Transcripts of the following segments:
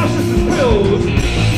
This is Pills.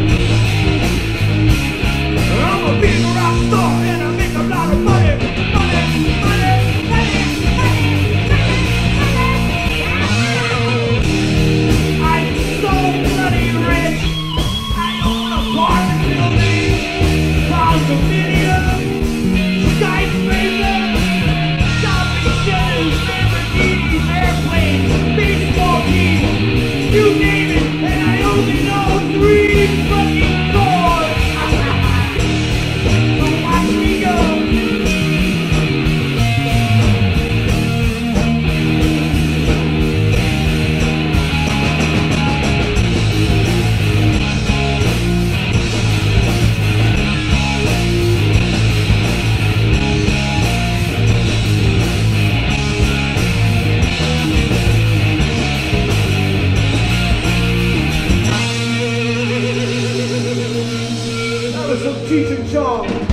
of Cheech and Chong.